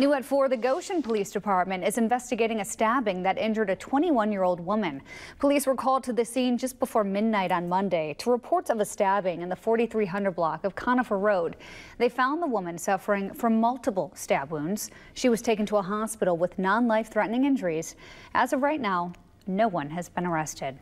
New at 4, the Goshen Police Department is investigating a stabbing that injured a 21-year-old woman. Police were called to the scene just before midnight on Monday to reports of a stabbing in the 4300 block of Conifer Road. They found the woman suffering from multiple stab wounds. She was taken to a hospital with non-life-threatening injuries. As of right now, no one has been arrested.